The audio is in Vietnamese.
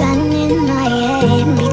shining in my head